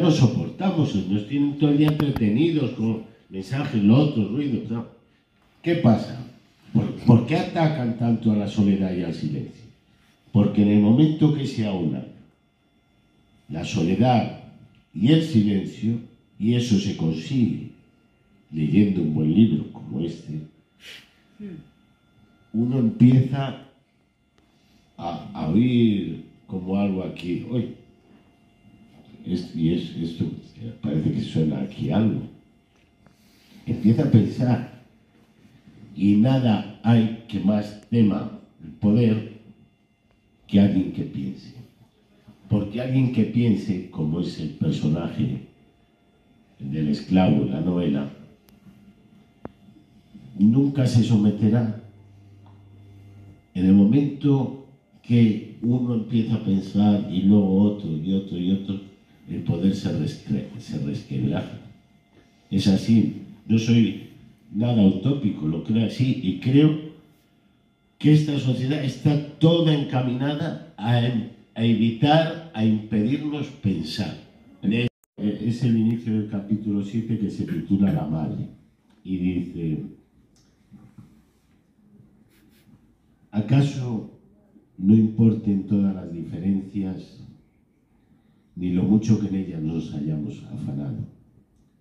No soportamos, nos tienen todo el día entretenidos con mensajes, lotos, ruidos. ¿no? ¿Qué pasa? ¿Por, por qué atacan tanto a la soledad y al silencio? Porque en el momento que se aunan la soledad y el silencio, y eso se consigue leyendo un buen libro como este, uno empieza a, a oír como algo aquí, oye, y es, esto parece que suena aquí algo. Empieza a pensar y nada hay que más tema el poder que alguien que piense. Porque alguien que piense, como es el personaje del esclavo en la novela, nunca se someterá. En el momento que uno empieza a pensar y luego otro y otro y otro, el poder se, resquebraja. Es así. No soy nada utópico, lo creo así y creo que esta sociedad está toda encaminada a, em- a evitar, a impedirnos pensar. Es el inicio del capítulo 7 que se titula La Madre y dice, ¿acaso no importen todas las diferencias ni lo mucho que en ellas nos hayamos afanado?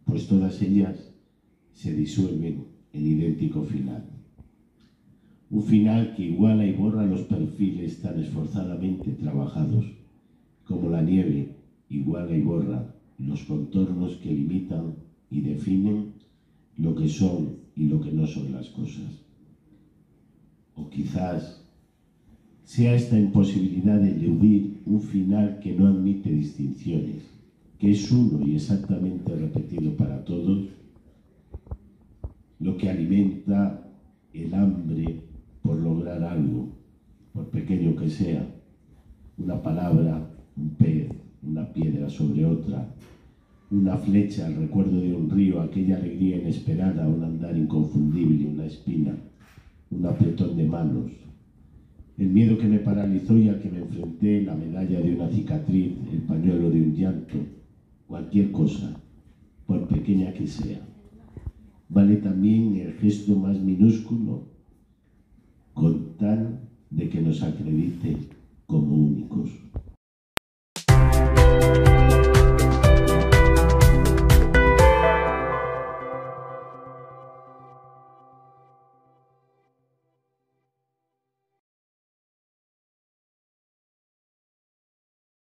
Pues todas ellas se disuelven en idéntico final. Un final que iguala y borra los perfiles tan esforzadamente trabajados, como la nieve iguala y borra los contornos que limitan y definen lo que son y lo que no son las cosas. O quizás sea esta imposibilidad de eludir un final que no admite distinciones, que es uno y exactamente repetido para todos, lo que alimenta el hambre por lograr algo, por pequeño que sea, una palabra, un pez, una piedra sobre otra, una flecha, el recuerdo de un río, aquella alegría inesperada, un andar inconfundible, una espina, un apretón de manos, el miedo que me paralizó y al que me enfrenté, la medalla de una cicatriz, el pañuelo de un llanto, cualquier cosa, por pequeña que sea. Vale también el gesto más minúsculo con tal de que nos acredite como únicos.